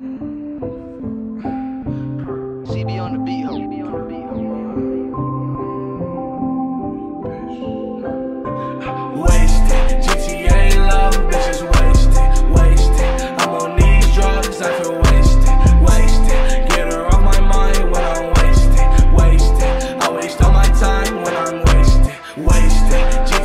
CB on the beat, ho. CB on the beat, ho. Wasted, GTA love, bitches wasted, wasted. I'm on these drugs, I feel wasted, wasted. Get her off my mind when I'm wasted, wasted. I waste all my time when I'm wasted, wasted.